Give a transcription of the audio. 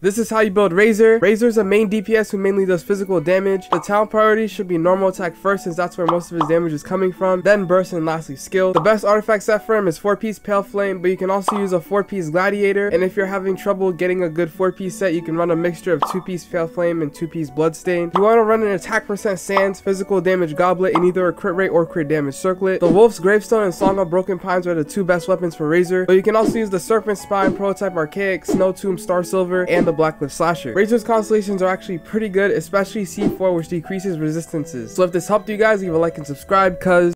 This is how you build Razor. Razor is a main DPS who mainly does physical damage. The talent priority should be normal attack first since that's where most of his damage is coming from, then burst and lastly skill. The best artifact set for him is 4-piece Pale Flame, but you can also use a 4-piece Gladiator, and if you're having trouble getting a good 4-piece set, you can run a mixture of 2-piece Pale Flame and 2-piece Bloodstain. You want to run an attack percent Sands, physical damage Goblet, and either a crit rate or crit damage Circlet. The Wolf's Gravestone and Song of Broken Pines are the two best weapons for Razor, but you can also use the Serpent Spine, Prototype Archaic, Snow Tomb, Star Silver, and the Blackcliff Slasher. Razor's constellations are actually pretty good, especially C4 which decreases resistances. So if this helped you guys, leave a like and subscribe cause